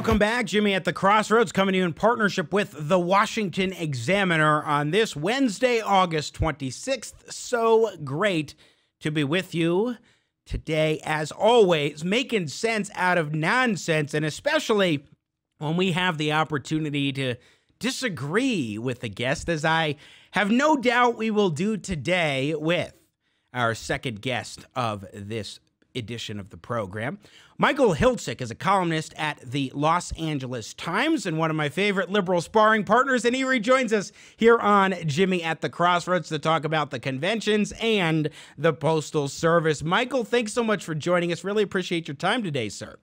Welcome back. Jimmy at the Crossroads coming to you in partnership with the Washington Examiner on this Wednesday, August 26th. So great to be with you today, as always, making sense out of nonsense, and especially when we have the opportunity to disagree with the guest, as I have no doubt we will do today with our second guest of this edition of the program. Michael Hiltzik is a columnist at the Los Angeles Times and one of my favorite liberal sparring partners, and he rejoins us here on Jimmy at the Crossroads to talk about the conventions and the Postal Service. Michael, thanks so much for joining us. Really appreciate your time today, sir.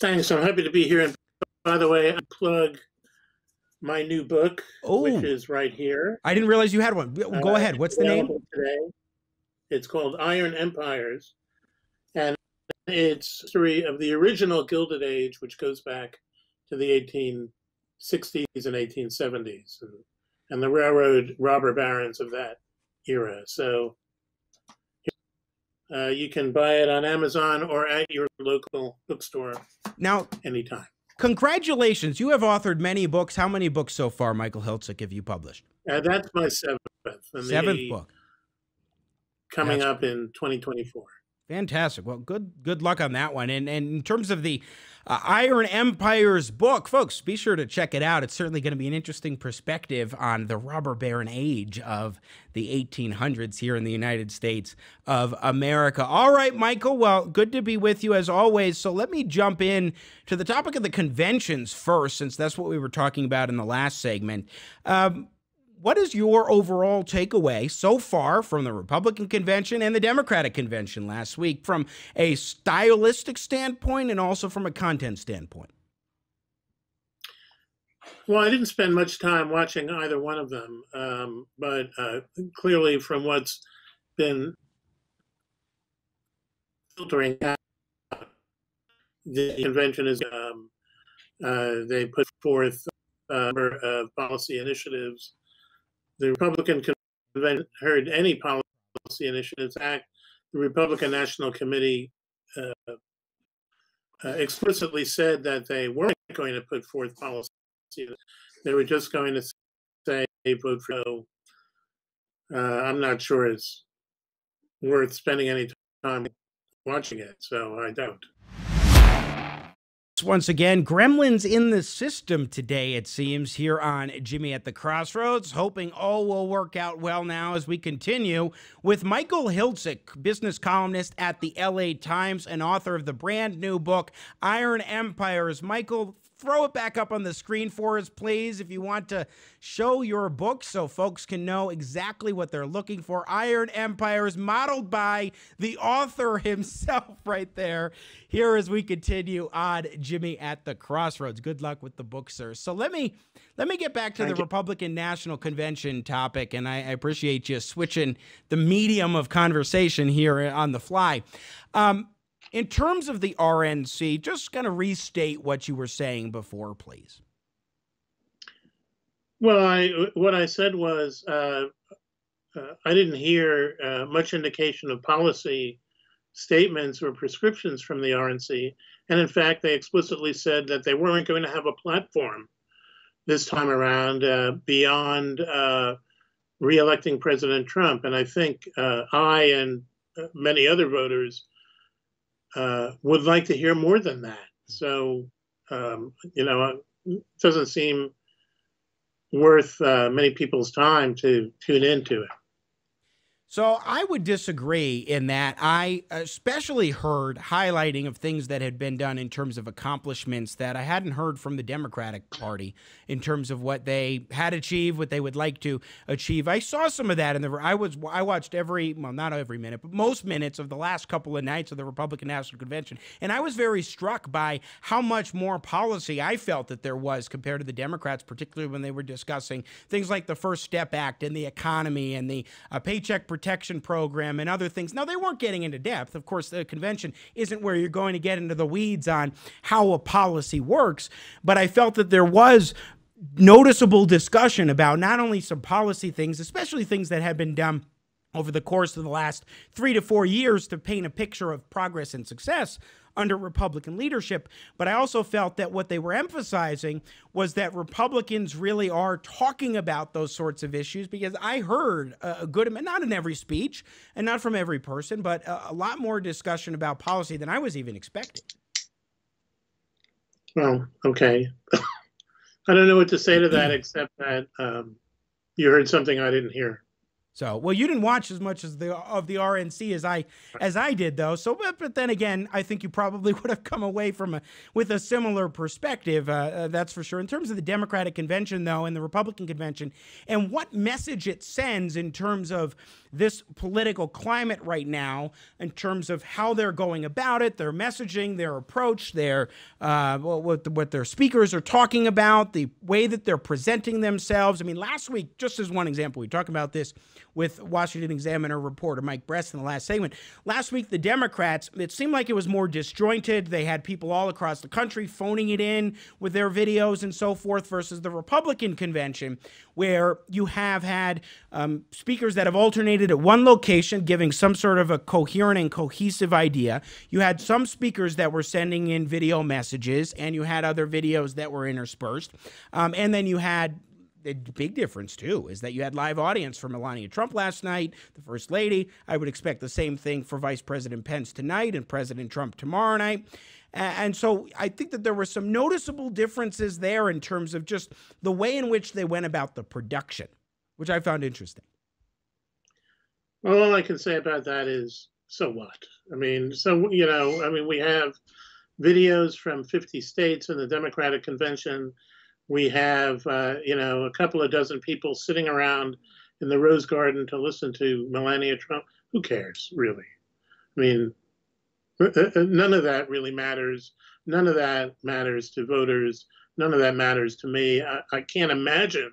Thanks. I'm happy to be here. And by the way, I plug my new book, oh, which is right here. I didn't realize you had one. Go uh, ahead. What's the name? Today. It's called Iron Empires it's history of the original Gilded Age, which goes back to the 1860s and 1870s, and, and the railroad robber barons of that era. So uh, you can buy it on Amazon or at your local bookstore now anytime. Congratulations. You have authored many books. How many books so far, Michael Hiltzik, have you published? Uh, that's my seventh. Seventh book. Coming that's up in 2024. Fantastic. Well, good good luck on that one. And, and in terms of the uh, Iron Empire's book, folks, be sure to check it out. It's certainly going to be an interesting perspective on the robber baron age of the 1800s here in the United States of America. All right, Michael. Well, good to be with you as always. So let me jump in to the topic of the conventions first, since that's what we were talking about in the last segment. Um, what is your overall takeaway so far from the Republican convention and the Democratic convention last week from a stylistic standpoint and also from a content standpoint? Well, I didn't spend much time watching either one of them, um, but uh, clearly, from what's been filtering out, the convention is um, uh, they put forth a number of policy initiatives the Republican convention heard any policy initiatives. Act the Republican National Committee uh, uh, explicitly said that they weren't going to put forth policy. They were just going to say vote for. Uh, I'm not sure it's worth spending any time watching it, so I don't once again. Gremlins in the system today, it seems, here on Jimmy at the Crossroads. Hoping all will work out well now as we continue with Michael Hiltzik, business columnist at the LA Times and author of the brand new book, Iron Empires. Michael, throw it back up on the screen for us, please, if you want to show your book so folks can know exactly what they're looking for. Iron Empires, modeled by the author himself, right there. Here as we continue on Jimmy at the Crossroads. Good luck with the book, sir. So let me let me get back to Thank the you. Republican National Convention topic, and I, I, appreciate you switching the medium of conversation here on the fly. Um, in terms of the RNC, just kind of restate what you were saying before, please. Well, I what I said was uh, uh, I didn't hear uh, much indication of policy statements or prescriptions from the RNC, and in fact, they explicitly said that they weren't going to have a platform this time around uh, beyond uh, reelecting President Trump. And I think uh, I and many other voters uh, would like to hear more than that. So, um, you know, it doesn't seem worth uh, many people's time to tune into it. So I would disagree in that I especially heard highlighting of things that had been done in terms of accomplishments that I hadn't heard from the Democratic Party in terms of what they had achieved, what they would like to achieve. I saw some of that in the I was I watched every well not every minute, but most minutes of the last couple of nights of the Republican National Convention, and I was very struck by how much more policy I felt that there was compared to the Democrats, particularly when they were discussing things like the First Step Act and the economy and the uh, paycheck protection protection program and other things. Now, they weren't getting into depth. Of course, the convention isn't where you're going to get into the weeds on how a policy works, but I felt that there was noticeable discussion about not only some policy things, especially things that had been done over the course of the last three to four years to paint a picture of progress and success under Republican leadership. But I also felt that what they were emphasizing was that Republicans really are talking about those sorts of issues because I heard a good amount, not in every speech and not from every person, but a, a lot more discussion about policy than I was even expecting. Well, okay. I don't know what to say to that except that um, you heard something I didn't hear. So, well, you didn't watch as much as the of the RNC as I as I did, though. So, but, but then again, I think you probably would have come away from a with a similar perspective. Uh, uh, that's for sure. In terms of the Democratic convention, though, and the Republican convention, and what message it sends in terms of this political climate right now, in terms of how they're going about it, their messaging, their approach, their uh, what what their speakers are talking about, the way that they're presenting themselves. I mean, last week, just as one example, we talked about this with Washington Examiner reporter Mike Brest in the last segment. Last week, the Democrats, it seemed like it was more disjointed. They had people all across the country phoning it in with their videos and so forth, versus the Republican convention, where you have had um, speakers that have alternated at one location, giving some sort of a coherent and cohesive idea. You had some speakers that were sending in video messages, and you had other videos that were interspersed. Um, and then you had the big difference too is that you had live audience for Melania Trump last night, the first lady. I would expect the same thing for Vice President Pence tonight and President Trump tomorrow night. And so I think that there were some noticeable differences there in terms of just the way in which they went about the production, which I found interesting. Well, all I can say about that is so what? I mean, so, you know, I mean, we have videos from 50 states in the Democratic convention we have, uh, you know, a couple of dozen people sitting around in the Rose Garden to listen to Melania Trump. Who cares, really? I mean, uh, uh, uh, none of that really matters. None of that matters to voters. None of that matters to me. I, I can't imagine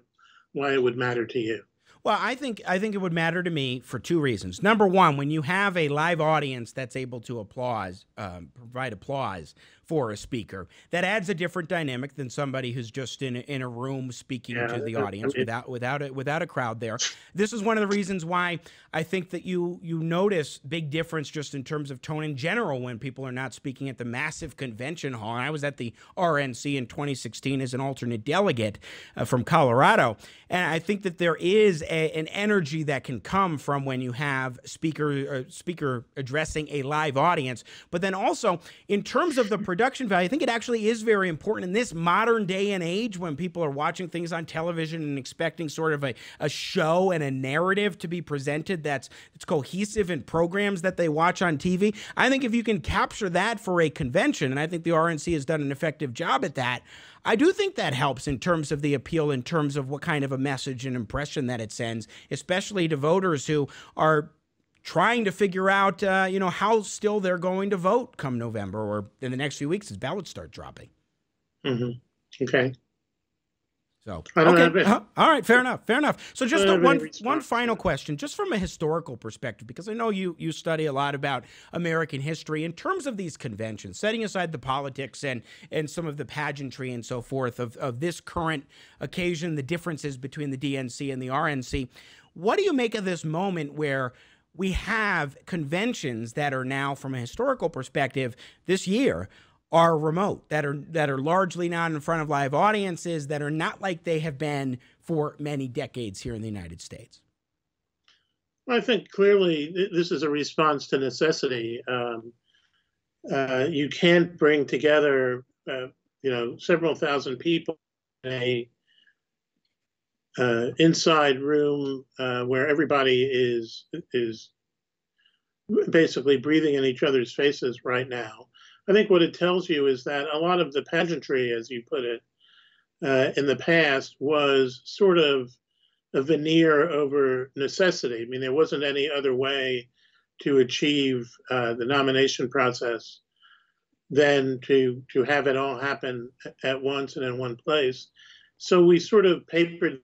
why it would matter to you. Well, I think I think it would matter to me for two reasons. Number one, when you have a live audience that's able to applause, um, provide applause for a speaker. That adds a different dynamic than somebody who's just in a, in a room speaking yeah, to the audience without without a, without a crowd there. This is one of the reasons why I think that you you notice big difference just in terms of tone in general when people are not speaking at the massive convention hall. And I was at the RNC in 2016 as an alternate delegate uh, from Colorado, and I think that there is a, an energy that can come from when you have speaker uh, speaker addressing a live audience, but then also in terms of the production value, I think it actually is very important in this modern day and age when people are watching things on television and expecting sort of a, a show and a narrative to be presented that's, that's cohesive in programs that they watch on TV. I think if you can capture that for a convention, and I think the RNC has done an effective job at that, I do think that helps in terms of the appeal, in terms of what kind of a message and impression that it sends, especially to voters who are trying to figure out, uh, you know, how still they're going to vote come November or in the next few weeks as ballots start dropping. Mm-hmm. Okay. So okay, uh, all right, fair enough, fair enough. So just one one final question, just from a historical perspective, because I know you you study a lot about American history in terms of these conventions, setting aside the politics and and some of the pageantry and so forth of of this current occasion, the differences between the DNC and the RNC. What do you make of this moment where we have conventions that are now, from a historical perspective, this year are remote, that are that are largely not in front of live audiences, that are not like they have been for many decades here in the United States. I think clearly this is a response to necessity. Um, uh, you can't bring together, uh, you know, several thousand people in a uh, inside room uh, where everybody is is basically breathing in each other's faces right now. I think what it tells you is that a lot of the pageantry, as you put it, uh, in the past was sort of a veneer over necessity. I mean, there wasn't any other way to achieve uh, the nomination process than to to have it all happen at once and in one place. So we sort of papered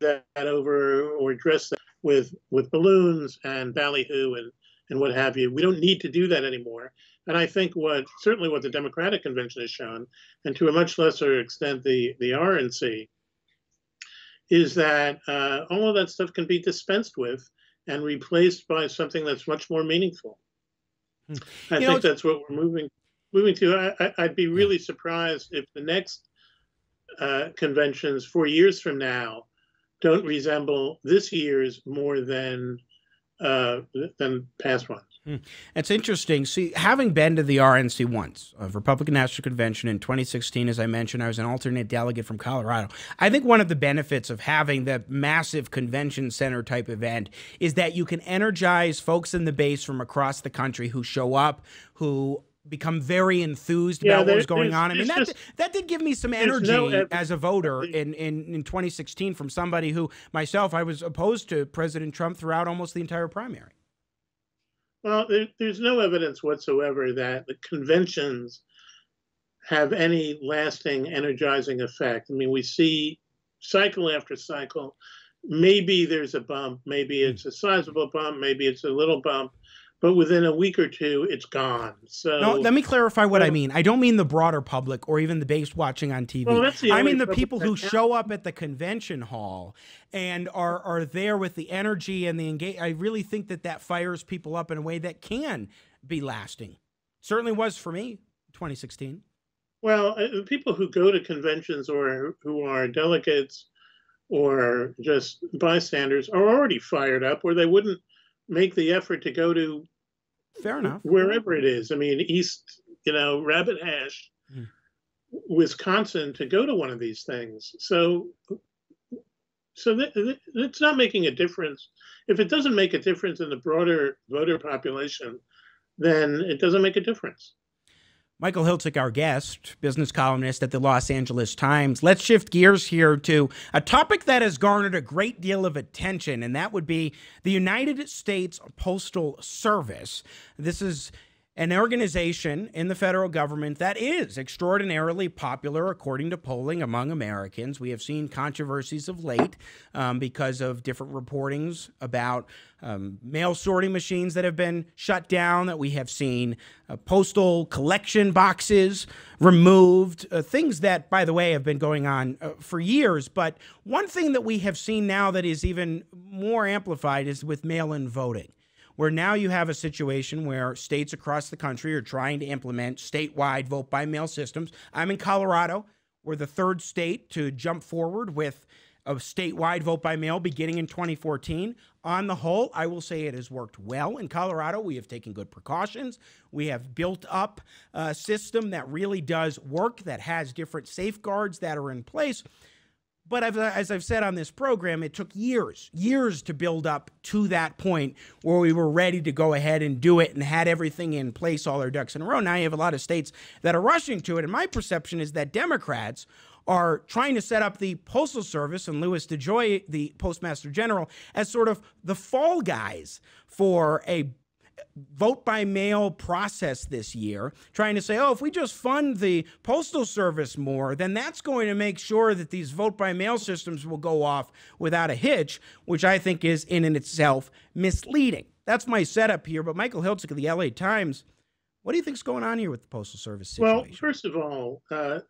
that over or dress that with with balloons and ballyhoo and and what have you. We don't need to do that anymore. And I think what certainly what the Democratic Convention has shown, and to a much lesser extent the the RNC, is that uh, all of that stuff can be dispensed with and replaced by something that's much more meaningful. I you think know, that's what we're moving moving to. I, would be really surprised if the next uh, conventions four years from now don't resemble this year's more than uh, than past ones. Hmm. It's interesting. See, having been to the RNC once, a Republican National Convention in 2016, as I mentioned, I was an alternate delegate from Colorado. I think one of the benefits of having the massive convention center type event is that you can energize folks in the base from across the country who show up, who become very enthused yeah, about what was going on. I mean, that, just, that did give me some energy no, as a voter in, in, in 2016 from somebody who, myself, I was opposed to President Trump throughout almost the entire primary. Well, there, there's no evidence whatsoever that the conventions have any lasting energizing effect. I mean, we see cycle after cycle. Maybe there's a bump, maybe it's hmm. a sizable bump, maybe it's a little bump, but within a week or two, it's gone. So no, let me clarify what well, I mean. I don't mean the broader public or even the base watching on TV. Well, I mean the people who show up at the convention hall and are are there with the energy and the engage. I really think that that fires people up in a way that can be lasting. Certainly was for me, 2016. Well, uh, people who go to conventions or who are delegates or just bystanders are already fired up, or they wouldn't make the effort to go to fair enough wherever it is. I mean, East, you know, Rabbit Hash, mm. Wisconsin, to go to one of these things. So, so that, it's not making a difference. If it doesn't make a difference in the broader voter population, then it doesn't make a difference. Michael Hiltzik, our guest, business columnist at the Los Angeles Times. Let's shift gears here to a topic that has garnered a great deal of attention, and that would be the United States Postal Service. This is an organization in the federal government that is extraordinarily popular, according to polling among Americans. We have seen controversies of late um, because of different reportings about um, mail sorting machines that have been shut down, that we have seen uh, postal collection boxes removed, uh, things that, by the way, have been going on uh, for years. But one thing that we have seen now that is even more amplified is with mail in voting where now you have a situation where states across the country are trying to implement statewide vote by mail systems. I'm in Colorado. We're the third state to jump forward with a statewide vote by mail beginning in 2014. On the whole, I will say it has worked well in Colorado. We have taken good precautions. We have built up a system that really does work, that has different safeguards that are in place. But as I've said on this program, it took years, years to build up to that point where we were ready to go ahead and do it and had everything in place, all our ducks in a row. Now you have a lot of states that are rushing to it. And my perception is that Democrats are trying to set up the Postal Service and Louis DeJoy, the Postmaster General, as sort of the fall guys for a vote by mail process this year, trying to say, oh, if we just fund the Postal Service more, then that's going to make sure that these vote by mail systems will go off without a hitch, which I think is in and itself misleading. That's my setup here. But Michael Hiltzik of the LA Times, what do you think's going on here with the Postal Service situation? Well, first of all, uh,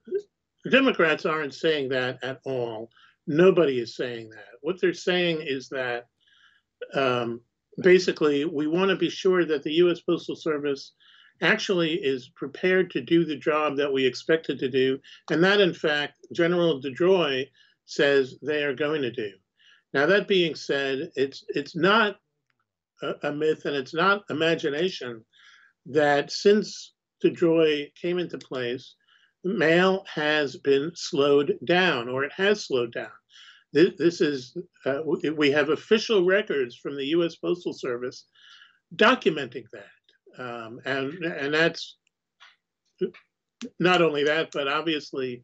Democrats aren't saying that at all. Nobody is saying that. What they're saying is that um, basically, we want to be sure that the U.S. Postal Service actually is prepared to do the job that we expect it to do, and that, in fact, General DeJoy says they are going to do. Now, that being said, it's it's not a, a myth and it's not imagination that since DeJoy came into place, the mail has been slowed down, or it has slowed down. This, is, uh, we have official records from the US Postal Service documenting that. Um, and, and that's not only that, but obviously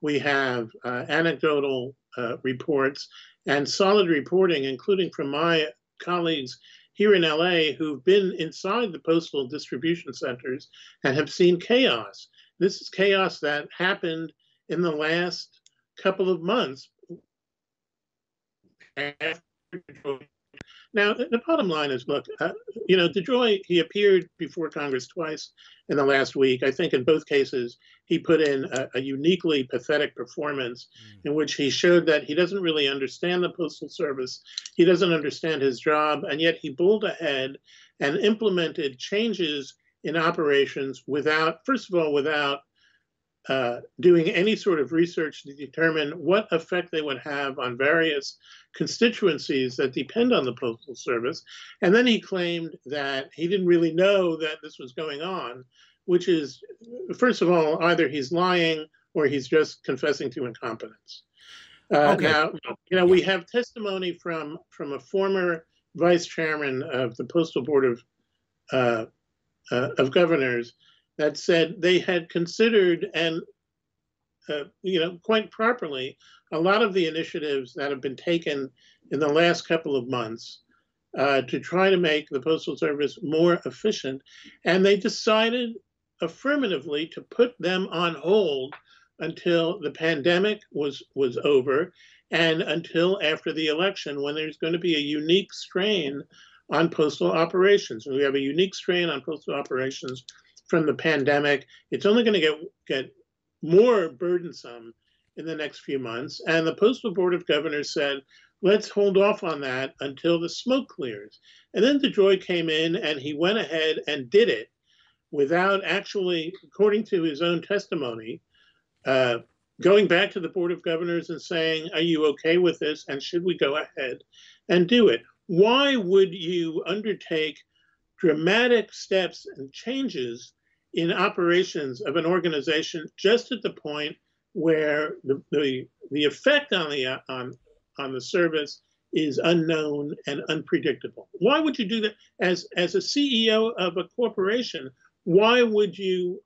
we have uh, anecdotal uh, reports and solid reporting, including from my colleagues here in LA who've been inside the postal distribution centers and have seen chaos. This is chaos that happened in the last couple of months now, the bottom line is, look, uh, you know, DeJoy, he appeared before Congress twice in the last week. I think in both cases, he put in a, a uniquely pathetic performance mm. in which he showed that he doesn't really understand the Postal Service. He doesn't understand his job, and yet he bowled ahead and implemented changes in operations without, first of all, without uh, doing any sort of research to determine what effect they would have on various constituencies that depend on the Postal Service. And then he claimed that he didn't really know that this was going on, which is, first of all, either he's lying or he's just confessing to incompetence. Uh, okay. Now, you know, we have testimony from from a former vice chairman of the Postal Board of uh, uh, of Governors that said they had considered and uh, you know quite properly a lot of the initiatives that have been taken in the last couple of months uh, to try to make the postal service more efficient and they decided affirmatively to put them on hold until the pandemic was was over and until after the election when there's going to be a unique strain on postal operations. We have a unique strain on postal operations from the pandemic. It's only going to get get more burdensome in the next few months. And the Postal Board of Governors said, let's hold off on that until the smoke clears. And then DeJoy came in and he went ahead and did it without actually, according to his own testimony, uh, going back to the Board of Governors and saying, are you okay with this? And should we go ahead and do it? Why would you undertake dramatic steps and changes in operations of an organization just at the point where the, the, the effect on the, on, on the service is unknown and unpredictable. Why would you do that as, as a CEO of a corporation? Why would you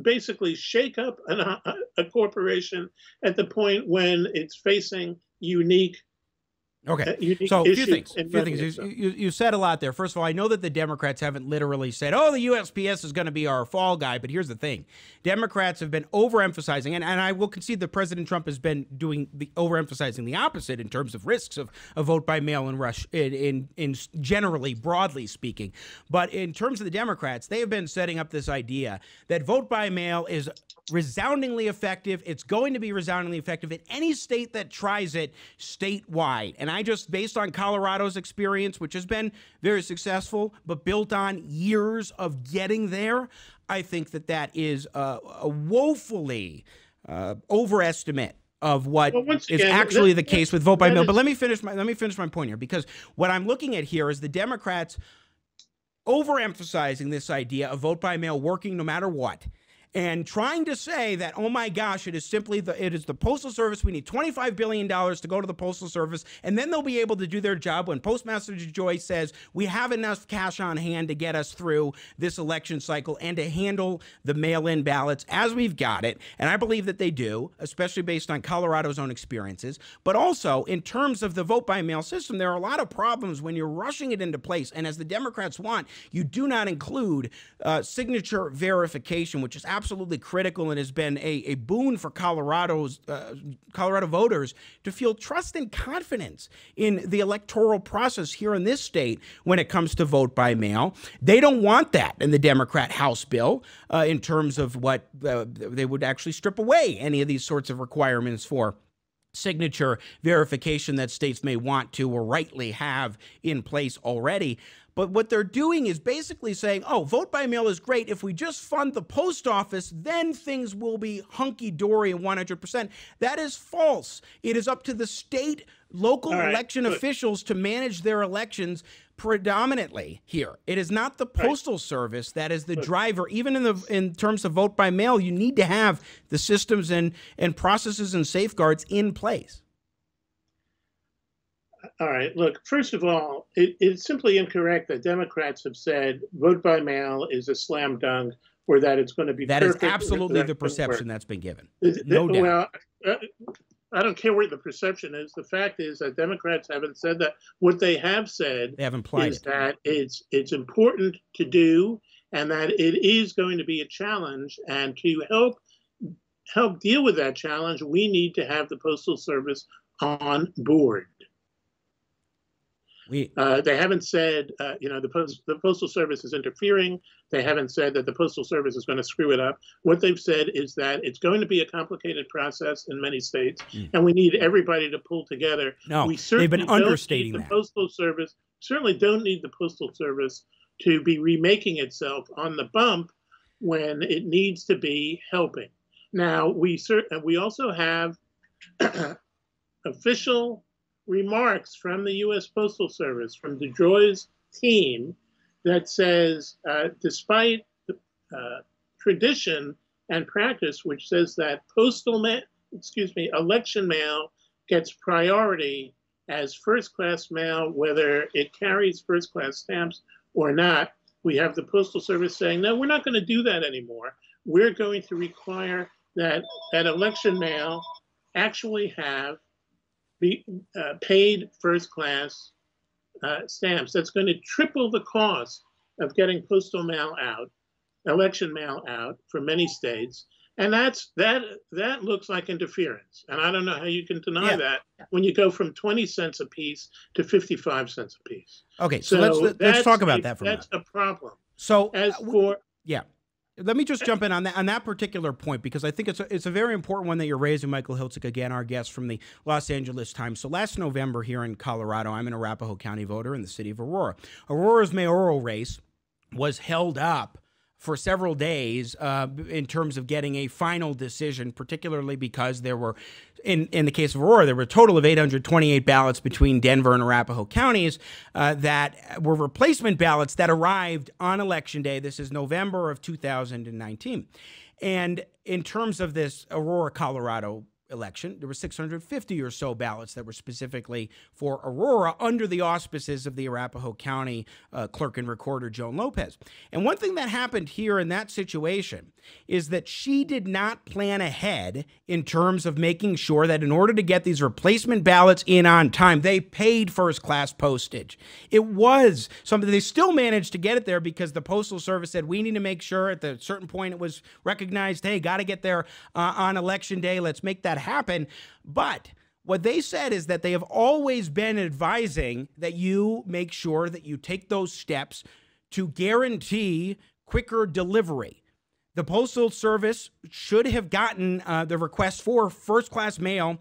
basically shake up an, a, a corporation at the point when it's facing unique Okay. So a few things. A few things. You, you, you, said a lot there. First of all, I know that the Democrats haven't literally said, "Oh, the USPS is going to be our fall guy," but here's the thing: Democrats have been overemphasizing, and, and I will concede that President Trump has been doing the overemphasizing the opposite in terms of risks of a vote by mail and rush in, in in generally broadly speaking. But in terms of the Democrats, they have been setting up this idea that vote by mail is resoundingly effective. It's going to be resoundingly effective in any state that tries it statewide. And I just, based on Colorado's experience, which has been very successful, but built on years of getting there, I think that that is a, a woefully uh, overestimate of what well, is again, actually that, the case with vote by mail. But let me finish my let me finish my point here because what I'm looking at here is the Democrats overemphasizing this idea of vote by mail working no matter what and trying to say that oh my gosh it is simply the it is the postal service. We need 25 billion dollars to go to the postal service and then they'll be able to do their job when postmaster DeJoy says we have enough cash on hand to get us through this election cycle and to handle the mail-in ballots as we've got it. And I believe that they do especially based on Colorado's own experiences. But also in terms of the vote by mail system there are a lot of problems when you're rushing it into place. And as the Democrats want you do not include uh, signature verification which is absolutely absolutely critical and has been a, a boon for Colorado's uh, Colorado voters to feel trust and confidence in the electoral process here in this state when it comes to vote by mail. They don't want that in the Democrat House bill uh, in terms of what uh, they would actually strip away any of these sorts of requirements for signature verification that states may want to or rightly have in place already. But what they're doing is basically saying, oh, vote by mail is great. If we just fund the post office, then things will be hunky dory and 100%. That is false. It is up to the state, local right, election good. officials to manage their elections predominantly here. It is not the postal right. service that is the driver. Even in the in terms of vote by mail, you need to have the systems and and processes and safeguards in place. All right. Look, first of all, it, it's simply incorrect that Democrats have said vote by mail is a slam dunk or that it's going to be. That is absolutely the perception that's been given. No doubt. Well, uh, I don't care what the perception is. The fact is that Democrats haven't said that. What they have said they have implied is it. that it's it's important to do and that it is going to be a challenge. And to help help deal with that challenge, we need to have the Postal Service on board. We, uh, they haven't said, uh, you know, the, post, the Postal Service is interfering. They haven't said that the Postal Service is going to screw it up. What they've said is that it's going to be a complicated process in many states, mm. and we need everybody to pull together. No, we certainly they've been understating the that. Postal Service certainly don't need the Postal Service to be remaking itself on the bump when it needs to be helping. Now we cert- we also have official remarks from the U.S. Postal Service from DeJoy's team that says, uh, despite the uh, tradition and practice, which says that postal ma- excuse me, election mail gets priority as first class mail, whether it carries first class stamps or not. We have the Postal Service saying, no, we're not going to do that anymore. We're going to require that that election mail actually have be uh, paid first class uh, stamps. That's going to triple the cost of getting postal mail out, election mail out for many states. And that's that that looks like interference. And I don't know how you can deny yeah. that when you go from 20 cents a piece to 55 cents a piece. Okay, so, so let's let's talk about that for a That's a, a problem. So as for yeah. Let me just jump in on that on that particular point because I think it's a, it's a very important one that you're raising, Michael Hiltzik, again, our guest from the Los Angeles Times. So last November here in Colorado, I'm an Arapahoe County voter in the city of Aurora. Aurora's mayoral race was held up for several days uh, in terms of getting a final decision, particularly because there were, in, in the case of Aurora, there were a total of 828 ballots between Denver and Arapahoe counties uh, that were replacement ballots that arrived on election day. This is November of 2019. And in terms of this Aurora, Colorado election, there were 650 or so ballots that were specifically for Aurora under the auspices of the Arapahoe County uh, clerk and recorder Joan Lopez. And one thing that happened here in that situation is that she did not plan ahead in terms of making sure that in order to get these replacement ballots in on time, they paid first class postage. It was something they still managed to get it there because the Postal Service said we need to make sure at a certain point it was recognized, hey, got to get there uh, on election day. Let's make that happen. But what they said is that they have always been advising that you make sure that you take those steps to guarantee quicker delivery. The Postal Service should have gotten uh, the request for first class mail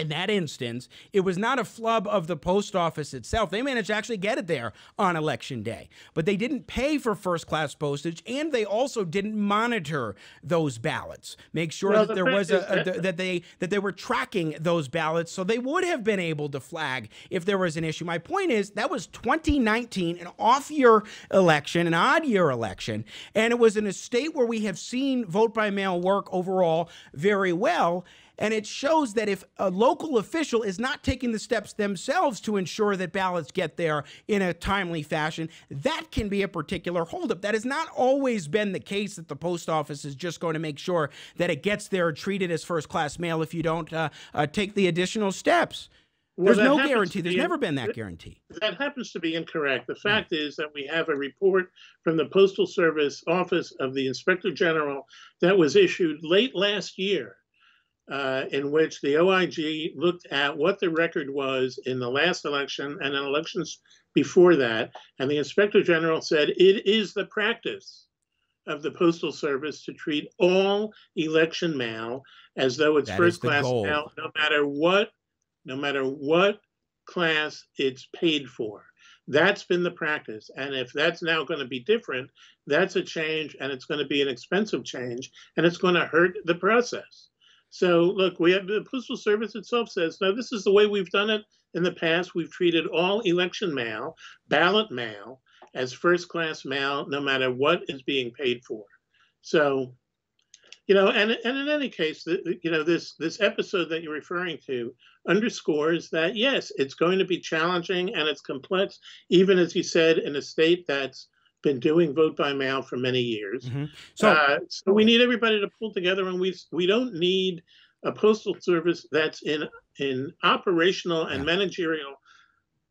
in that instance, it was not a flub of the post office itself. They managed to actually get it there on election day, but they didn't pay for first class postage, and they also didn't monitor those ballots, make sure well, that the there was a, a, that they that they were tracking those ballots, so they would have been able to flag if there was an issue. My point is that was 2019, an off year election, an odd year election, and it was in a state where we have seen vote by mail work overall very well. And it shows that if a local official is not taking the steps themselves to ensure that ballots get there in a timely fashion, that can be a particular holdup. That has not always been the case that the post office is just going to make sure that it gets there treated as first class mail if you don't uh, uh, take the additional steps. Well, There's no guarantee. There's never been that guarantee. That happens to be incorrect. The fact is that we have a report from the Postal Service Office of the Inspector General that was issued late last year uh, in which the OIG looked at what the record was in the last election and in elections before that. And the inspector general said it is the practice of the Postal Service to treat all election mail as though it's first class mail, no matter what, no matter what class it's paid for. That's been the practice. And if that's now going to be different, that's a change and it's going to be an expensive change and it's going to hurt the process. So look, we have the Postal Service itself says, no, this is the way we've done it in the past. We've treated all election mail, ballot mail, as first class mail, no matter what is being paid for. So, you know, and, and in any case, the, you know, this this episode that you're referring to underscores that yes, it's going to be challenging and it's complex, even as you said, in a state that's been doing vote by mail for many years. Mm-hmm. So, uh, so we need everybody to pull together, and we we don't need a postal service that's in in operational and yeah. managerial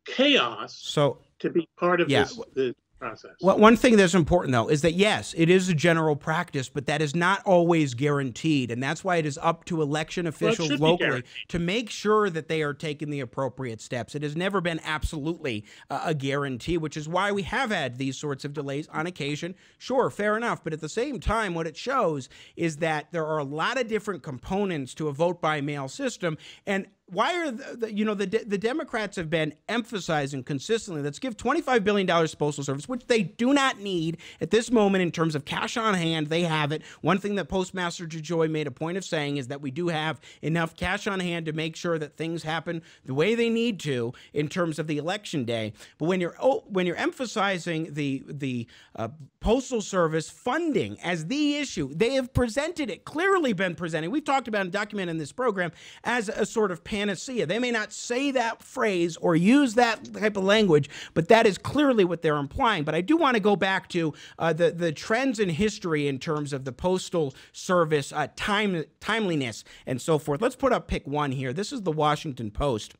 chaos. So to be part of yeah. this, this process. Well, one thing that's important though is that yes, it is a general practice, but that is not always guaranteed, and that's why it is up to election officials well, locally to make sure that they are taking the appropriate steps. It has never been absolutely uh, a guarantee, which is why we have had these sorts of delays on occasion. Sure, fair enough, but at the same time, what it shows is that there are a lot of different components to a vote by mail system, and why are the, the, you know the the Democrats have been emphasizing consistently let's give 25 billion dollars to postal service which they do not need at this moment in terms of cash on hand. They have it. One thing that postmaster DeJoy made a point of saying is that we do have enough cash on hand to make sure that things happen the way they need to in terms of the election day. But when you're oh, when you're emphasizing the the uh, postal service funding as the issue they have presented it clearly been presenting we've talked about and documented in this program as a sort of panacea. They may not say that phrase or use that type of language, but that is clearly what they're implying. But I do want to go back to uh, the the trends in history in terms of the postal service uh, time timeliness and so forth. Let's put up pick one here. This is the Washington Post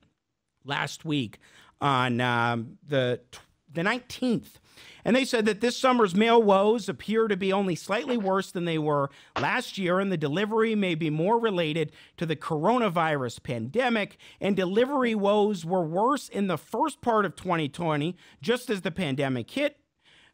last week on um, the the 19th. And they said that this summer's mail woes appear to be only slightly worse than they were last year, and the delivery may be more related to the coronavirus pandemic. And delivery woes were worse in the first part of 2020, just as the pandemic hit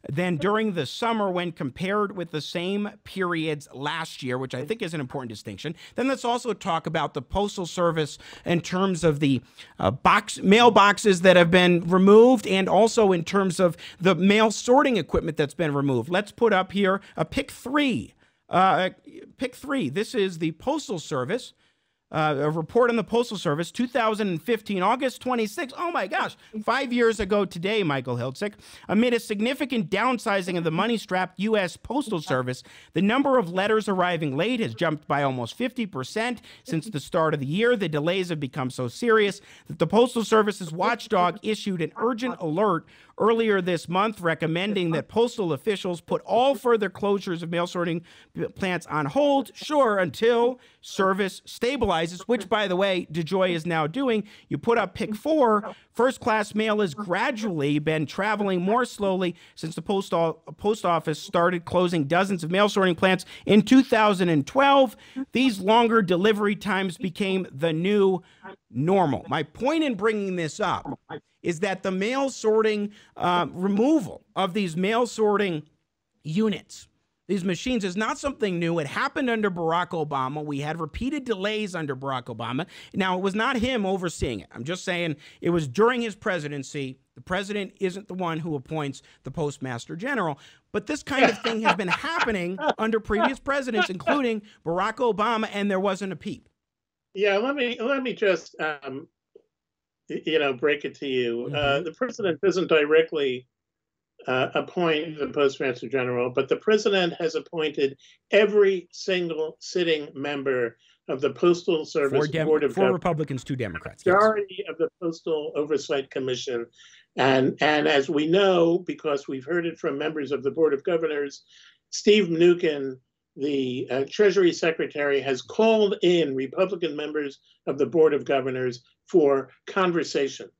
than during the summer when compared with the same periods last year, which I think is an important distinction. Then let's also talk about the Postal Service in terms of the uh, box mailboxes that have been removed and also in terms of the mail sorting equipment that's been removed. Let's put up here a pick three. Uh, pick three. This is the Postal Service. Uh, a report on the Postal Service, 2015, August 26. Oh my gosh, five years ago today, Michael Hiltzik. Amid a significant downsizing of the money strapped U.S. Postal Service, the number of letters arriving late has jumped by almost 50% since the start of the year. The delays have become so serious that the Postal Service's watchdog issued an urgent alert earlier this month recommending that postal officials put all further closures of mail sorting plants on hold, sure, until service stabilizes, which, by the way, DeJoy is now doing. You put up pick four. First class mail has gradually been traveling more slowly since the post, post office started closing dozens of mail sorting plants in 2012. These longer delivery times became the new normal. My point in bringing this up is that the mail sorting uh, removal of these mail sorting units these machines is not something new. It happened under Barack Obama. We had repeated delays under Barack Obama. Now, it was not him overseeing it. I'm just saying it was during his presidency. The president isn't the one who appoints the postmaster general. But this kind of thing has been happening under previous presidents, including Barack Obama, and there wasn't a peep. Yeah, let me let me just um, you know, break it to you. Uh, mm-hmm. Uh, the president isn't directly uh, appoint the postmaster general, but the president has appointed every single sitting member of the Postal Service four Dem- Board of four Republicans, two Democrats. Majority yes. of the Postal Oversight Commission, and and as we know, because we've heard it from members of the Board of Governors, Steve Mnuchin the uh, Treasury Secretary has called in Republican members of the Board of Governors for conversations.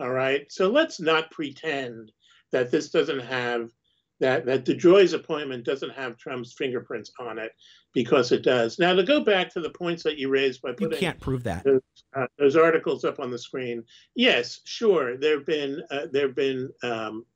All right. So let's not pretend that this doesn't have that that DeJoy's appointment doesn't have Trump's fingerprints on it because it does. Now to go back to the points that you raised by putting you can't prove that those, uh, those articles up on the screen. Yes, sure. There have been uh, there have been um,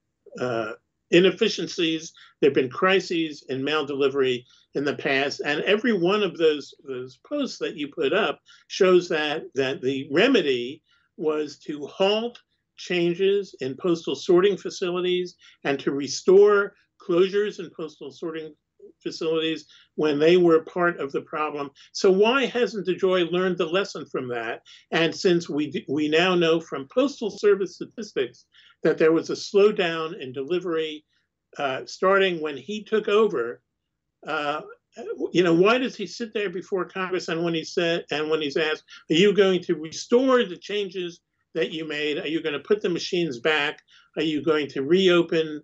uh, inefficiencies. There have been crises in mail delivery in the past, and every one of those those posts that you put up shows that that the remedy was to halt changes in postal sorting facilities and to restore closures in postal sorting facilities when they were part of the problem. So why hasn't DeJoy learned the lesson from that? And since we we now know from postal service statistics that there was a slowdown in delivery uh, starting when he took over. Uh, you know, why does he sit there before Congress and when he said and when he's asked, are you going to restore the changes that you made? Are you going to put the machines back? Are you going to reopen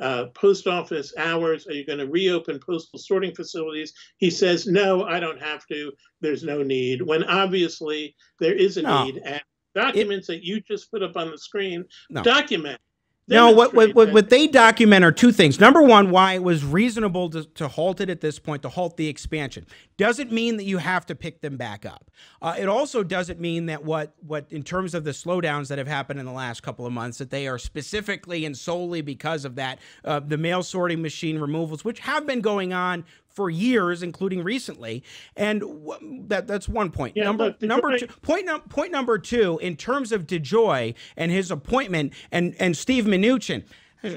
uh, post office hours? Are you going to reopen postal sorting facilities? He says, no, I don't have to. There's no need. When obviously there is a no. need. And documents it, that you just put up on the screen no. document no, what, what, what, what, they document are two things. Number one, why it was reasonable to, to halt it at this point, to halt the expansion. Doesn't mean that you have to pick them back up. Uh, it also doesn't mean that what, what, in terms of the slowdowns that have happened in the last couple of months, that they are specifically and solely because of that, uh, the mail sorting machine removals, which have been going on for years, including recently. And w- that that's one point. Yeah, number look, number DeJoy- two, point num- point number two, in terms of DeJoy and his appointment and and Steve Mnuchin.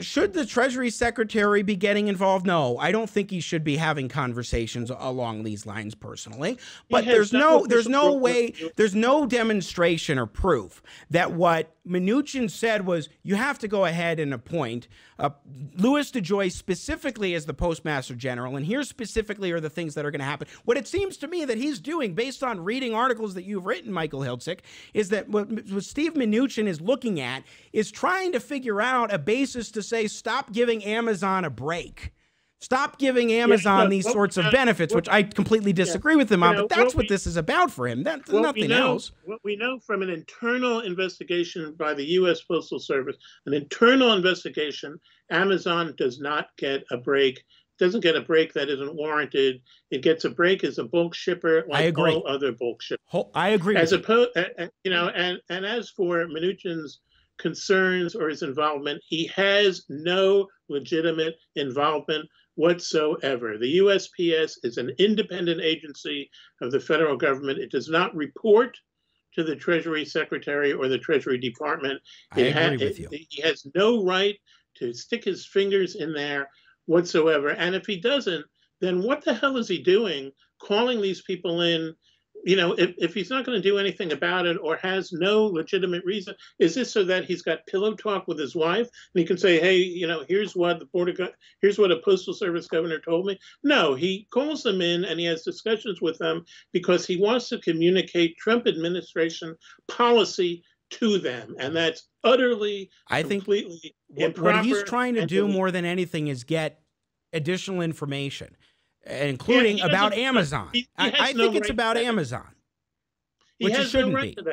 Should the Treasury Secretary be getting involved? No, I don't think he should be having conversations along these lines personally. But there's no there's no way there's no demonstration or proof that what Mnuchin said was you have to go ahead and appoint uh, Louis DeJoy specifically as the Postmaster General, and here specifically are the things that are going to happen. What it seems to me that he's doing, based on reading articles that you've written, Michael Hiltzik, is that what, what Steve Mnuchin is looking at is trying to figure out a basis to say stop giving Amazon a break. Stop giving Amazon look, these what sorts of know- benefits, what- which I completely disagree with him on, know, but that's what we- this is about for him. That's nothing know, else. What we know from an internal investigation by the U.S. Postal Service, an internal investigation, Amazon does not get a break. Doesn't get a break that isn't warranted. It gets a break as a bulk shipper, like agree. all other bulk shippers. I agree. As opposed, you know, and and as for Mnuchin's concerns or his involvement, he has no legitimate involvement whatsoever. The USPS is an independent agency of the federal government. It does not report to the Treasury Secretary or the Treasury Department. I It ha- agree with you. it- he has no right to stick his fingers in there whatsoever. And if he doesn't, then what the hell is he doing calling these people in? You know, if, if he's not going to do anything about it or has no legitimate reason, is this so that he's got pillow talk with his wife and he can say, hey, you know, here's what the board of, Go- here's what a postal service governor told me? No, he calls them in and he has discussions with them because he wants to communicate Trump administration policy to them, and that's utterly, I think completely what, what he's trying to do more than anything is get additional information, including he about Amazon. he- he I, I no think it's about. Amazon. Which it shouldn't right be.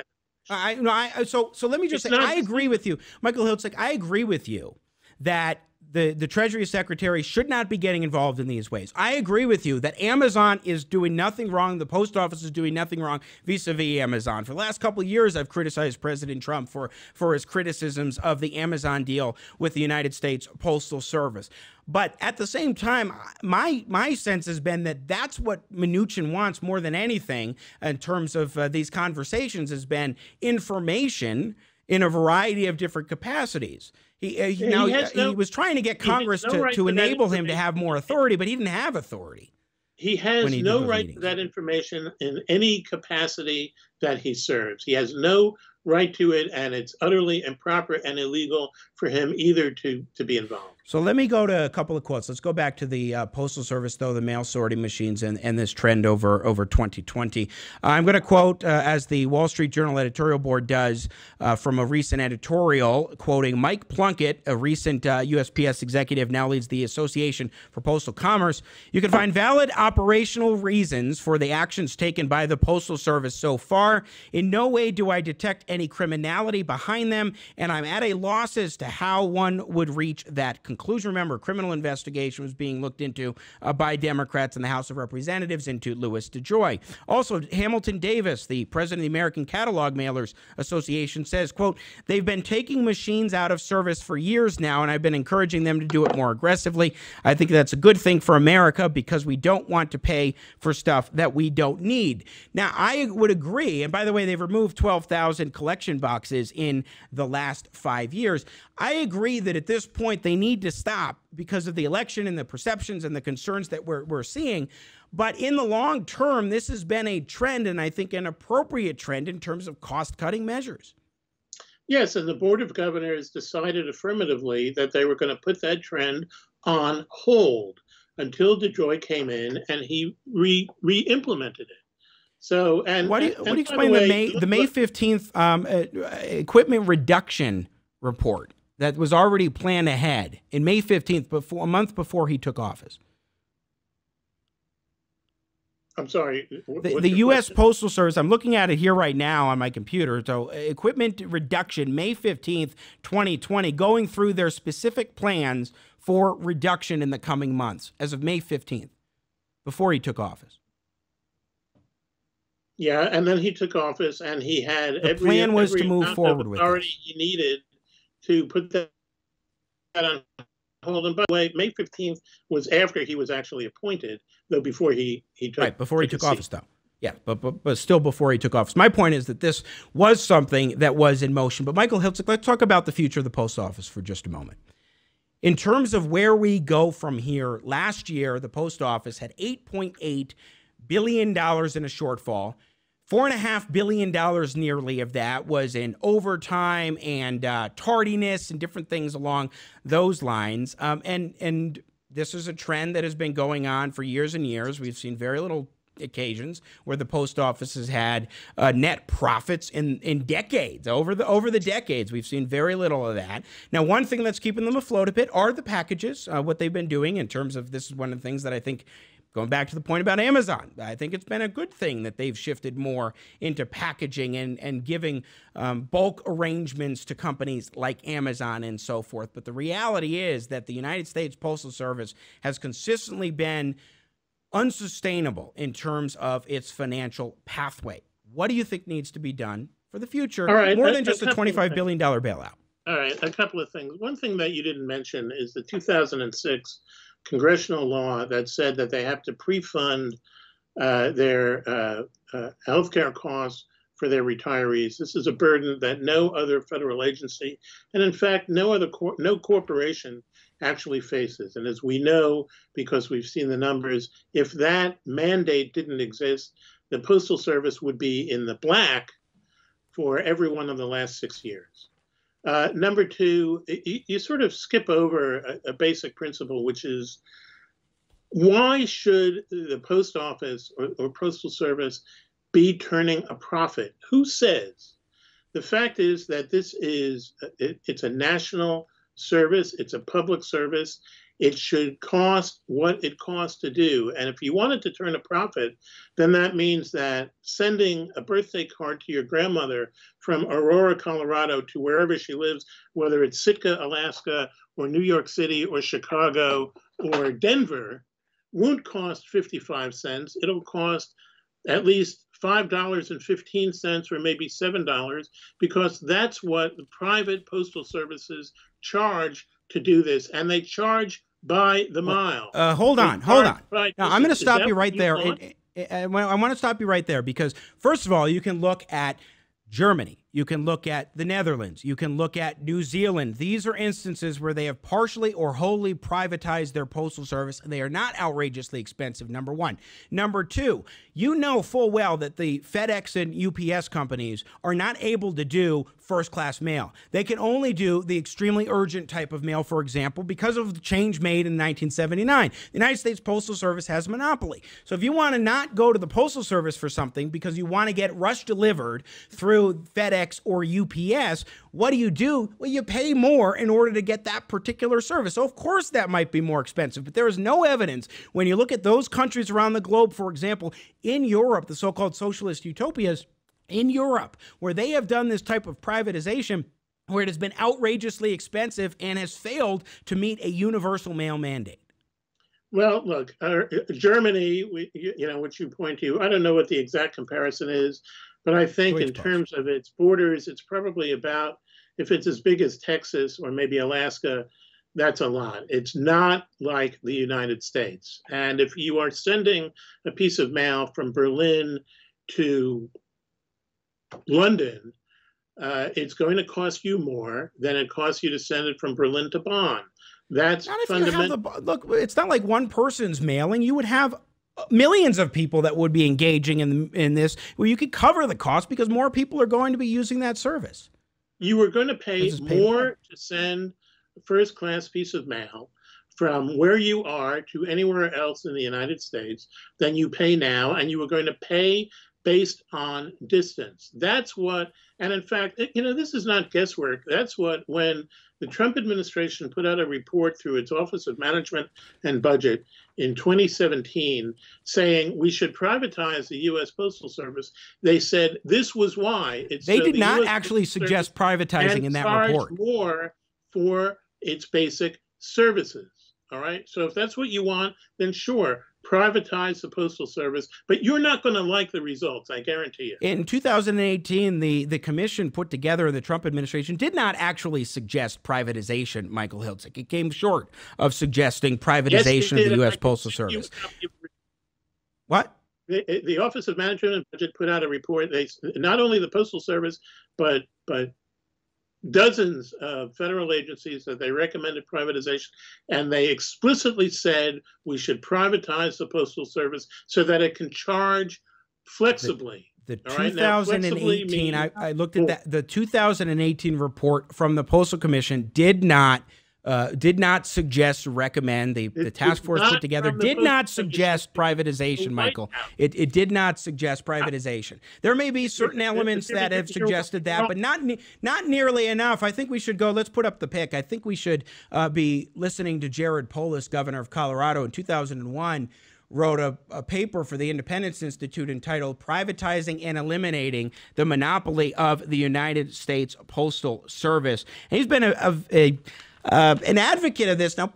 I no, I so so let me just It's say I agree with you, Michael Hiltzik. I agree with you that the the Treasury Secretary should not be getting involved in these ways. I agree with you that Amazon is doing nothing wrong. The post office is doing nothing wrong vis-a-vis Amazon. For the last couple of years, I've criticized President Trump for for his criticisms of the Amazon deal with the United States Postal Service. But at the same time, my my sense has been that that's what Mnuchin wants more than anything in terms of uh, these conversations has been information in a variety of different capacities. He, uh, he, he now, he no- was trying to get Congress no to, right to to enable him to have more authority, but he didn't have authority. He has he no right meetings. to that information in any capacity that he serves. He has no right to it, and it's utterly improper and illegal for him either to to be involved. So let me go to a couple of quotes. Let's go back to the uh, postal service, though, the mail sorting machines, and, and this trend over over 2020. Uh, I'm going to quote, uh, as the Wall Street Journal editorial board does, uh, from a recent editorial, quoting Mike Plunkett, a recent uh, USPS executive, now leads the Association for Postal Commerce. You can find valid operational reasons for the actions taken by the Postal Service so far. In no way do I detect any criminality behind them, and I'm at a loss as to how one would reach that conclusion. Remember, a criminal investigation was being looked into uh, by Democrats in the House of Representatives into Louis DeJoy. Also, Hamilton Davison, the president of the American Catalog Mailers Association, says, quote, they've been taking machines out of service for years now, and I've been encouraging them to do it more aggressively. I think that's a good thing for America because we don't want to pay for stuff that we don't need. Now, I would agree, and by the way, they've removed 12,000 collection boxes in the last five years. I agree that at this point they need to stop because of the election and the perceptions and the concerns that we're, we're seeing. But in the long term, this has been a trend, and I think an appropriate trend in terms of cost cutting measures. Yes, and the Board of Governors decided affirmatively that they were going to put that trend on hold until DeJoy came in and he re re-implemented it. So, and What do you, and- what do you explain the, way, May the May fifteenth um, uh, equipment reduction report that was already planned ahead in May fifteenth, before a month before he took office? I'm sorry. The, the U.S. question? Postal Service. I'm looking at it here right now on my computer. So, equipment reduction, May fifteenth, 2020, going through their specific plans for reduction in the coming months as of May fifteenth, before he took office. Yeah, and then he took office, and he had The every, plan was to move forward with authority this. he needed to put that on hold And By the way, May 15th was after he was actually appointed, though before he, he took Right, before he took seat. office, though. Yeah, but, but but still before he took office. My point is that this was something that was in motion. But Michael Hiltzik, let's talk about the future of the post office for just a moment. In terms of where we go from here, last year the post office had 8.8 billion dollars in a shortfall. Four and a half billion dollars nearly of that was in overtime and uh, tardiness and different things along those lines. Um, and and this is a trend that has been going on for years and years. We've seen very little occasions where the post office has had uh, net profits in in decades over the over the decades we've seen very little of that now one thing that's keeping them afloat a bit are the packages uh, what they've been doing in terms of this is one of the things that i think Going back to the point about Amazon, I think it's been a good thing that they've shifted more into packaging and, and giving um, bulk arrangements to companies like Amazon and so forth. But the reality is that the United States Postal Service has consistently been unsustainable in terms of its financial pathway. What do you think needs to be done for the future, right, more a- than just a of $25 billion bailout? All right, a couple of things. One thing that you didn't mention is the 2006 congressional law that said that they have to pre-fund uh, their uh, uh, healthcare costs for their retirees. This is a burden that no other federal agency, and in fact, no other cor- no corporation actually faces. And as we know, because we've seen the numbers, if that mandate didn't exist, the Postal Service would be in the black for every one of the last six years. Uh, number two, you, you, sort of skip over a, a, basic principle, which is why should the post office or, or, postal service be turning a profit? Who says? The fact is that this is it, it's a national service. It's a public service. It should cost what it costs to do. And if you wanted to turn a profit, then that means that sending a birthday card to your grandmother from Aurora, Colorado to wherever she lives, whether it's Sitka, Alaska, or New York City, or Chicago, or Denver, won't cost 55 cents. It'll cost at least $5.15 or maybe $7 because that's what the private postal services charge to do this. And they charge by the mile. Uh, hold on, hold on. Right. Now, I'm going to stop you right there. I want to stop you right there because, first of all, you can look at Germany. You can look at the Netherlands. You can look at New Zealand. These are instances where they have partially or wholly privatized their postal service. And they are not outrageously expensive, number one. Number two, you know full well that the FedEx and UPS companies are not able to do first class mail. They can only do the extremely urgent type of mail, for example, because of the change made in 1979. The United States Postal Service has a monopoly. So if you want to not go to the Postal Service for something because you want to get rush delivered through FedEx or UPS, what do you do? Well, you pay more in order to get that particular service. So, of course, that might be more expensive, but there is no evidence when you look at those countries around the globe, for example, in Europe, the so called socialist utopias in Europe, where they have done this type of privatization where it has been outrageously expensive and has failed to meet a universal mail mandate. Well, look, uh, Germany, we, you know, which you point to, I don't know what the exact comparison is, but I think in terms of its borders, it's probably about, if it's as big as Texas or maybe Alaska, that's a lot. It's not like the United States. And if you are sending a piece of mail from Berlin to London, uh, it's going to cost you more than it costs you to send it from Berlin to Bonn. That's fundamental. Look, it's not like one person's mailing. You would have millions of people that would be engaging in in this, where you could cover the cost because more people are going to be using that service. You were going to pay more to send a first class piece of mail from where you are to anywhere else in the United States than you pay now, and you were going to pay based on distance. That's what, and in fact, you know, this is not guesswork. That's what, when the Trump administration put out a report through its Office of Management and Budget in 2017 saying we should privatize the U.S. Postal Service, they said this was why. It's they so did the not US actually Postal suggest privatizing in that report. more for its basic services. All right. So if that's what you want, then sure, privatize the postal service, but you're not going to like the results, I guarantee you. In 2018, the, the commission put together the Trump administration did not actually suggest privatization, Michael Hiltzik. It came short of suggesting privatization yes, of the U.S. Postal Service. What? The, the Office of Management and Budget put out a report. They not only the Postal Service, but but dozens of federal agencies that they recommended privatization, and they explicitly said we should privatize the Postal Service so that it can charge flexibly. The, the 2018, right? now, I, I, looked at that. The 2018 report from the Postal Commission did not uh, did not suggest recommend the, the task force put together did not suggest privatization michael. It, it did not suggest privatization. There may be certain elements that have suggested that but not not nearly enough. I think we should go let's put up the pick. I think we should uh, be listening to jared polis governor of colorado in 2001 wrote a, a, paper for the Independence Institute entitled Privatizing and Eliminating the Monopoly of the United States Postal Service. And he's been a, a, a uh, an advocate of this now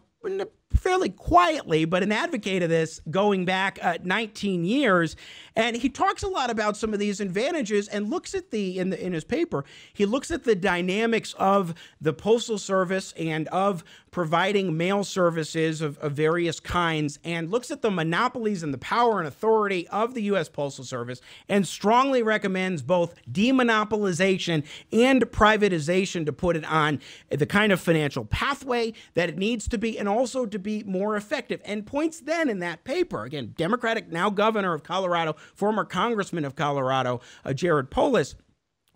fairly quietly, but an advocate of this going back uh, 19 years. And he talks a lot about some of these advantages and looks at the in the in his paper, he looks at the dynamics of the postal service and of providing mail services of, of various kinds and looks at the monopolies and the power and authority of the US Postal Service and strongly recommends both demonopolization and privatization to put it on the kind of financial pathway that it needs to be and also to be more effective. And points then in that paper, again, Democratic now governor of Colorado, former congressman of Colorado, uh, Jared Polis,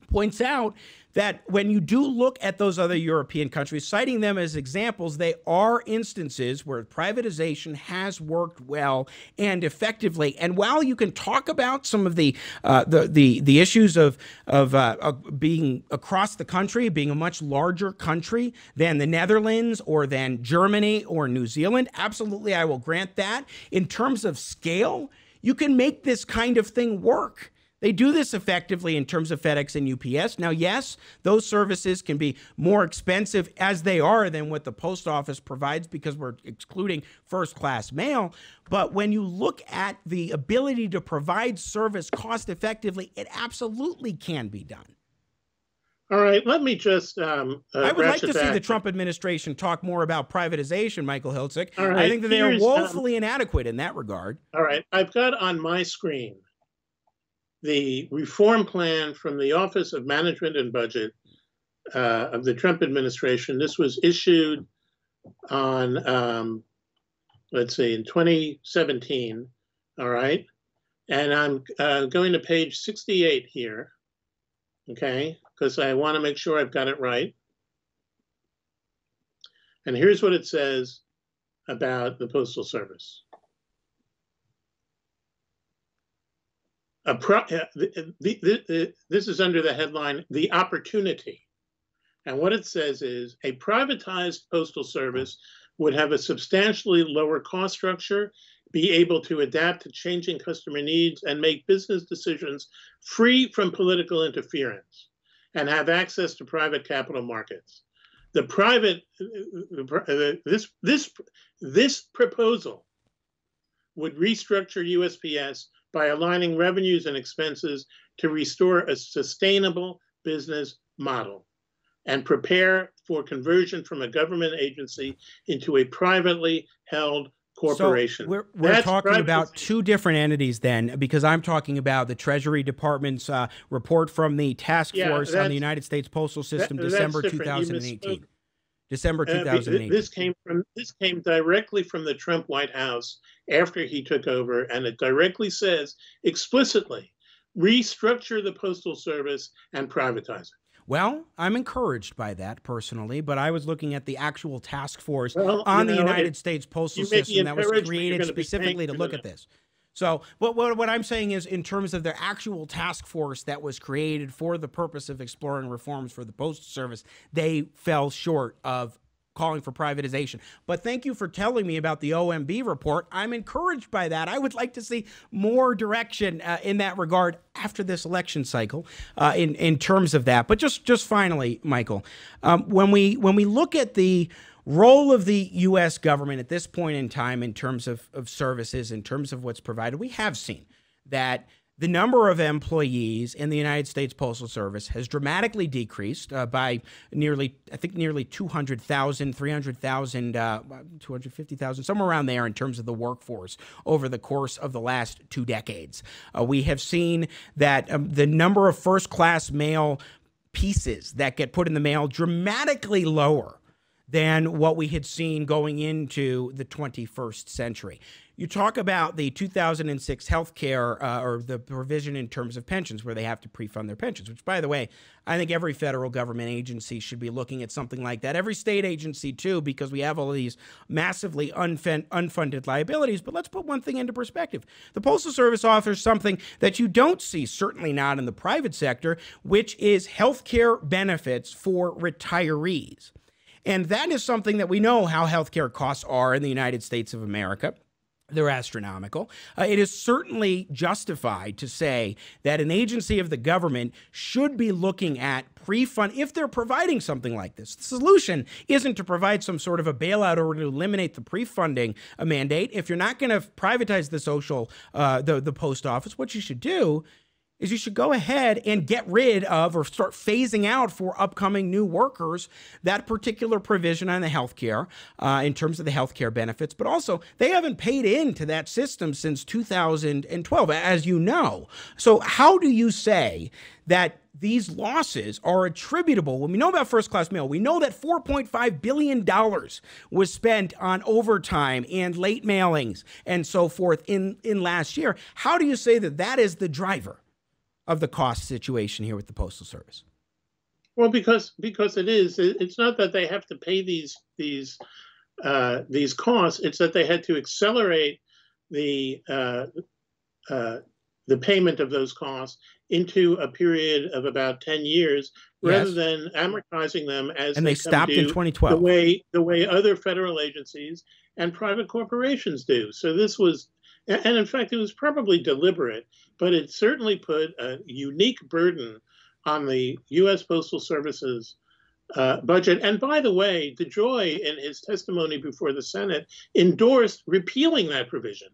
points out that when you do look at those other European countries, citing them as examples, they are instances where privatization has worked well and effectively. And while you can talk about some of the uh, the, the the issues of of uh, being across the country, being a much larger country than the Netherlands or than Germany or New Zealand, absolutely, I will grant that. In terms of scale, you can make this kind of thing work. They do this effectively in terms of FedEx and UPS. Now, yes, those services can be more expensive as they are than what the post office provides because we're excluding first class mail. But when you look at the ability to provide service cost effectively, it absolutely can be done. All right, let me just. Um, uh, I would like to see the Trump administration talk more about privatization, Michael Hiltzik. I think that they are um, woefully um, inadequate in that regard. All right, I've got on my screen the reform plan from the Office of Management and Budget uh, of the Trump administration. This was issued on, um, let's see, in 2017. All right. And I'm uh, going to page 68 here, okay, because I want to make sure I've got it right. And here's what it says about the Postal Service. Pro, uh, the, the, the, this is under the headline The Opportunity. And what it says is a privatized postal service would have a substantially lower cost structure, be able to adapt to changing customer needs, and make business decisions free from political interference, and have access to private capital markets. The private, uh, this, this, this proposal would restructure USPS by aligning revenues and expenses to restore a sustainable business model and prepare for conversion from a government agency into a privately held corporation. So we're, we're talking about two different entities then, because I'm talking about the Treasury Department's uh, report from the task force yeah, on the United States Postal System, that, December 2018. December 2008. Uh, this came from this came directly from the Trump White House after he took over, and it directly says explicitly restructure the postal service and privatize it. Well, I'm encouraged by that personally, but I was looking at the actual task force well, on the know, United it, States Postal System that was created specifically to look at this. So, what, what, what I'm saying is, in terms of their actual task force that was created for the purpose of exploring reforms for the Postal Service, they fell short of calling for privatization. But thank you for telling me about the OMB report. I'm encouraged by that. I would like to see more direction uh, in that regard after this election cycle uh, in in terms of that. But just just finally, Michael, um, when we when we look at the role of the U.S. government at this point in time in terms of, of services, in terms of what's provided, we have seen that the number of employees in the United States Postal Service has dramatically decreased uh, by nearly, I think, nearly 200,000, 300,000, uh, 250,000, somewhere around there in terms of the workforce over the course of the last two decades. Uh, we have seen that um, the number of first class mail pieces that get put in the mail dramatically lower than what we had seen going into the 21st century. You talk about the 2006 healthcare uh, or the provision in terms of pensions where they have to pre-fund their pensions, which, by the way, I think every federal government agency should be looking at something like that. Every state agency, too, because we have all these massively unfunded liabilities. But let's put one thing into perspective. The Postal Service offers something that you don't see, certainly not in the private sector, which is healthcare benefits for retirees. And that is something that we know how healthcare costs are in the United States of America. They're astronomical. Uh, it is certainly justified to say that an agency of the government should be looking at pre-fund if they're providing something like this. The solution isn't to provide some sort of a bailout or to eliminate the pre-funding uh, mandate. If you're not going to privatize the social, uh, the the post office, what you should do is you should go ahead and get rid of or start phasing out for upcoming new workers that particular provision on the healthcare uh, in terms of the healthcare benefits. But also, they haven't paid into that system since 2012, as you know. So, how do you say that these losses are attributable when we know about first class mail we know that 4.5 billion dollars was spent on overtime and late mailings and so forth in in last year how do you say that that is the driver of the cost situation here with the postal service? Well, because because it is. It's not that they have to pay these these uh, these costs. It's that they had to accelerate the uh, uh, the payment of those costs into a period of about ten years, rather yes. than amortizing them as and they, they stopped in 2012 the way the way other federal agencies and private corporations do. So this was and in fact, it was probably deliberate, but it certainly put a unique burden on the U.S. Postal Service's uh, budget. And by the way, DeJoy, in his testimony before the Senate, endorsed repealing that provision.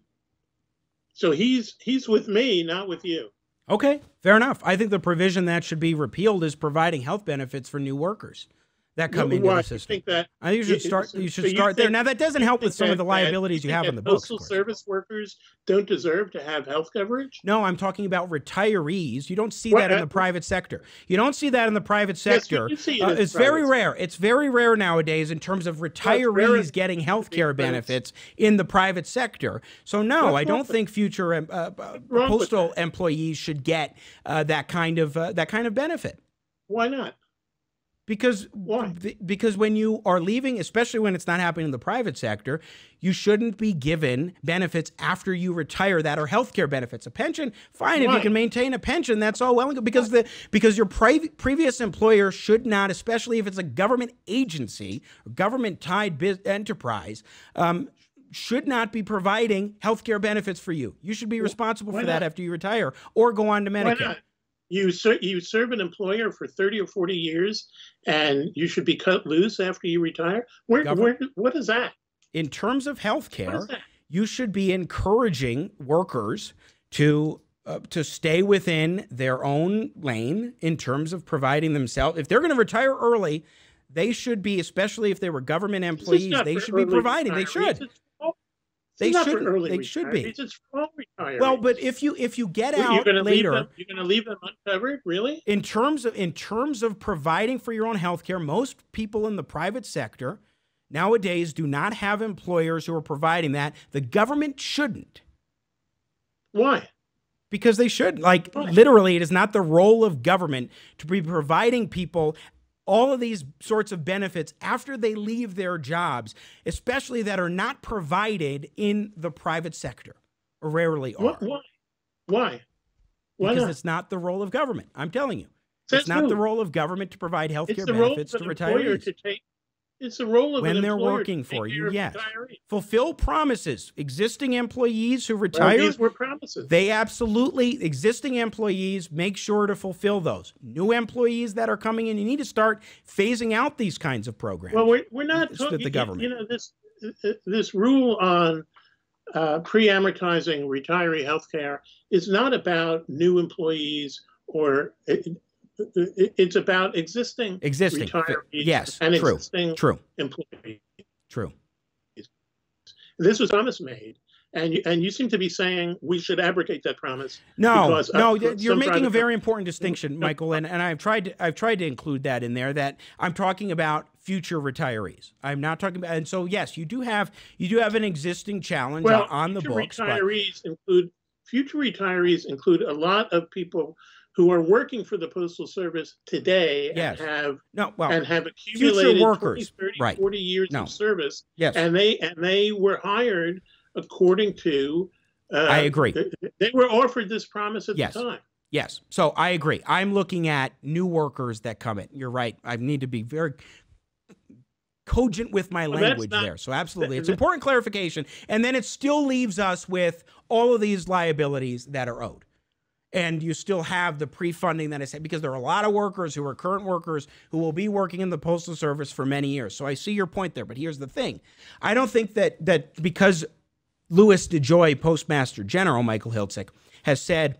So he's he's with me, not with you. Okay, fair enough. I think the provision that should be repealed is providing health benefits for new workers that come into the system. Think that I think you should start. You should so start you there. Now that doesn't help with some that, of the liabilities you have on the books. Postal service workers don't deserve to have health coverage. No, I'm talking about retirees. You don't see what, that in the private sector. You don't see that in the private sector. Yes, it uh, it's very rare. It's very rare nowadays in terms of retirees getting health care benefits in the private sector. So no, What's I don't think future uh, uh, postal employees should get uh, that kind of uh, that kind of benefit. Why not? Because Why? because when you are leaving, especially when it's not happening in the private sector, you shouldn't be given benefits after you retire that are healthcare benefits. A pension, fine, Why? if you can maintain a pension, that's all well and good. Because the because your pre- previous employer should not, especially if it's a government agency, government tied enterprise, um, should not be providing healthcare benefits for you. You should be responsible Why for not? that after you retire or go on to Medicare you ser- you serve an employer for 30 or 40 years and you should be cut loose after you retire? Where, where what is that? In terms of health care you should be encouraging workers to uh, to stay within their own lane in terms of providing themselves if they're going to retire early they should be especially if they were government employees they should be providing they should they should. They should be. It's just for retirees. Well, but if you if you get out you're gonna later, leave them, you're going to leave them uncovered, really? In terms of in terms of providing for your own health care, most people in the private sector nowadays do not have employers who are providing that. The government shouldn't. Why? Because they should. Like Why? literally, it is not the role of government to be providing people all of these sorts of benefits after they leave their jobs, especially that are not provided in the private sector, or rarely are. Why? Why? Why because not? it's not the role of government. I'm telling you. That's it's not the role of government to provide health care benefits to retirees. To take, it's the role of when they're working for you. Yes, retirees. fulfill promises. Existing employees who Well, retire, these were promises. they absolutely existing employees make sure to fulfill those. New employees that are coming in, you need to start phasing out these kinds of programs. Well, we're, we're not talking. the government. You know this this rule on uh, pre-amortizing retiree health care is not about new employees or it- it's about existing existing, retirees yes, and true, existing true, employees. true. This was promise made, and you, and you seem to be saying we should abrogate that promise. No, no, you're making a very important distinction, mm-hmm. Michael, and, and I've tried to I've tried to include that in there. That I'm talking about future retirees. I'm not talking about, and so yes, you do have you do have an existing challenge Well, on the future books, but retirees include future retirees include a lot of people who are working for the postal service today Yes. and have no, well, and have accumulated 20, workers, 30, right. 40 years No. of service yes, and they and they were hired according to uh, I agree. they were offered this promise at Yes. the time Yes. So I agree. I'm looking at new workers that come in. You're right. I need to be very cogent with my Well, language not- there. So absolutely. It's that- important clarification. And then it still leaves us with all of these liabilities that are owed. And you still have the pre-funding that I said because there are a lot of workers who are current workers who will be working in the postal service for many years. So I see your point there, but here's the thing: I don't think that that because Louis DeJoy, Postmaster General Michael Hiltzik, has said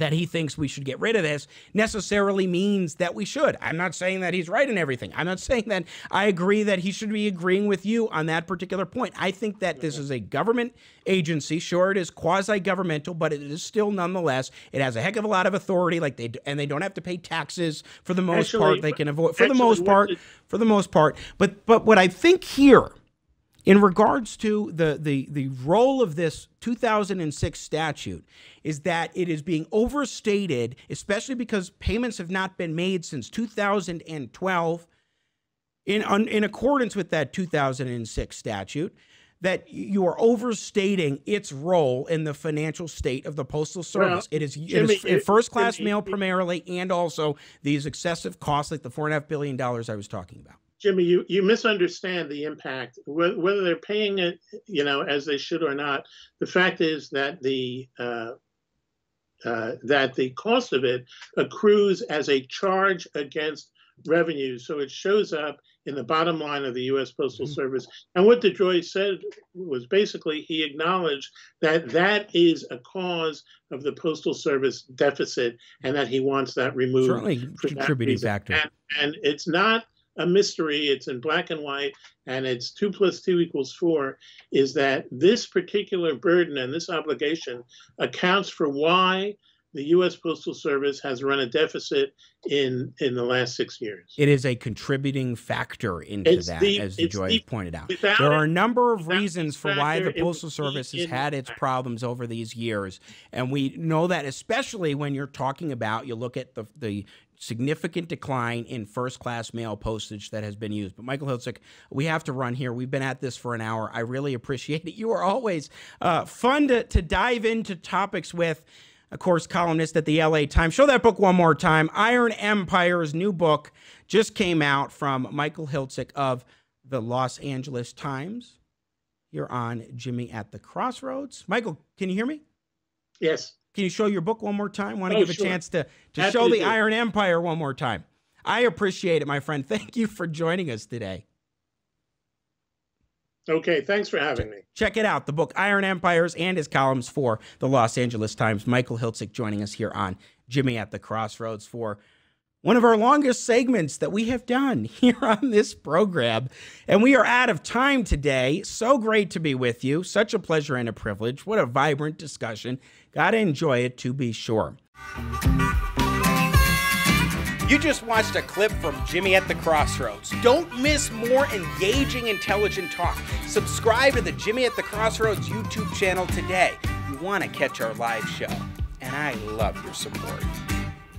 that he thinks we should get rid of this necessarily means that we should. I'm not saying that he's right in everything. I'm not saying that I agree that he should be agreeing with you on that particular point. I think that this is a government agency. Sure, it is quasi-governmental, but it is still nonetheless. It has a heck of a lot of authority. Like they and they don't have to pay taxes for the most Actually- part. They can avoid for the most part. For the most part. But but what I think here in regards to the, the, the role of this 2006 statute is that it is being overstated, especially because payments have not been made since 2012 in, un, in accordance with that 2006 statute, that you are overstating its role in the financial state of the Postal Service. it is, it Jimmy, is it- first class mail primarily, and also these excessive costs like the $4.5 billion I was talking about. Jimmy, you, you misunderstand the impact. Whether, they're paying it, you know, as they should or not, the fact is that the uh, uh, that the cost of it accrues as a charge against revenue, so it shows up in the bottom line of the U.S. Postal Mhm. Service. And what DeJoy said was basically he acknowledged that that is a cause of the Postal Service deficit, and that he wants that removed Certainly contributing factor. And, and it's not a mystery. It's in black and white, and it's two plus two equals four. Is that this particular burden and this obligation accounts for why the U.S. Postal Service has run a deficit in in the last six years. It is a contributing factor into It's that, the- as Joy the- pointed out. There are a number of reasons for why the factor, it would Postal Service has had its problems over these years. And we know that especially when you're talking about, you look at the, the significant decline in first class mail postage that has been used. But Michael Hiltzik, we have to run here. We've been at this for an hour. I really appreciate it. You are always uh, fun to, to dive into topics with of course, columnist at the LA Times. Show that book one more time. Iron Empire's new book just came out from Michael Hiltzik of the Los Angeles Times. You're on Jimmy at the Crossroads. Michael, can you hear me? Yes. Can you show your book one more time? Want to Oh, give sure. a chance to, to Happy show to the do. Iron Empire one more time. I appreciate it, my friend. Thank you for joining us today. Okay. Thanks for having me. Check it out. The book Iron Empires and his columns for the Los Angeles Times. Michael Hiltzik joining us here on Jimmy at the Crossroads for one of our longest segments that we have done here on this program. And we are out of time today. So great to be with you. Such a pleasure and a privilege. What a vibrant discussion. Got to enjoy it to be sure. You just watched a clip from Jimmy at the Crossroads. Don't miss more engaging, intelligent talk. Subscribe to the Jimmy at the Crossroads YouTube channel today. You want to catch our live show. And I love your support.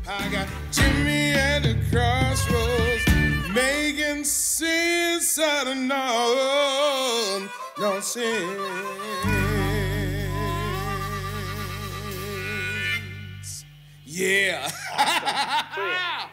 I got Jimmy at the crossroads, making sense out of no, no sense. Yeah.